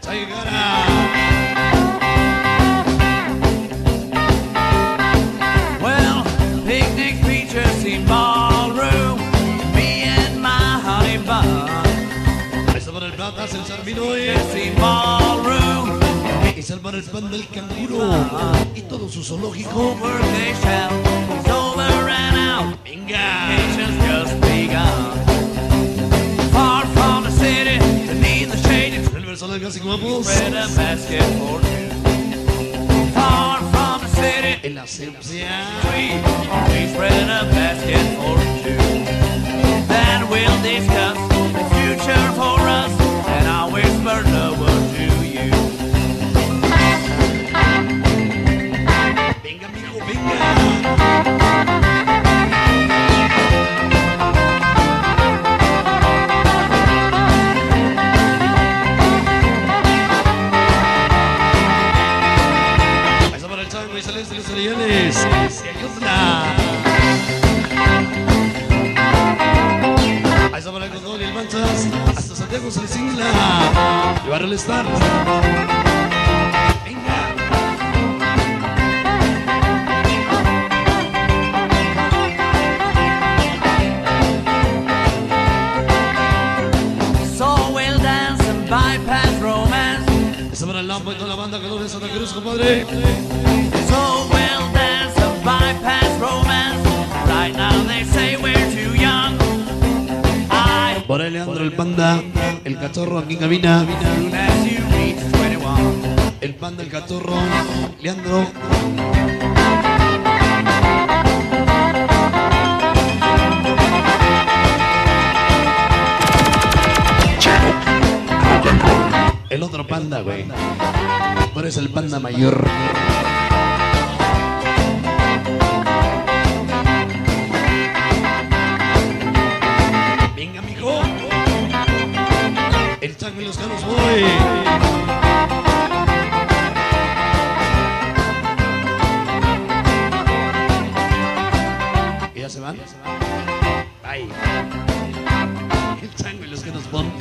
Chaigara. Well, picnic features ballroom. Me and my honey bun. Para el Platas, el Charmino y ballroom. y salvar el pan del canguro y todo su zoológico. Over they shout. It's over and out. Venga. From the city, En la asepsia. Y Celeste Los Orioles. Y Ayutla. Ahí está para el Condón y el Manchas. Hasta Santiago se les Barrio el Star. Venga. So we'll dance and bypass romance. Está para el Lampo y toda la banda que lo de Santa Cruz, compadre. Por ahí Leandro, el panda, el cachorro aquí 21. El panda, el cachorro, Leandro. El otro panda, güey. Tú eres el panda mayor. Ángeles Carlos hoy. ¿Y ya se van? Bye. El sangre los que nos ponen.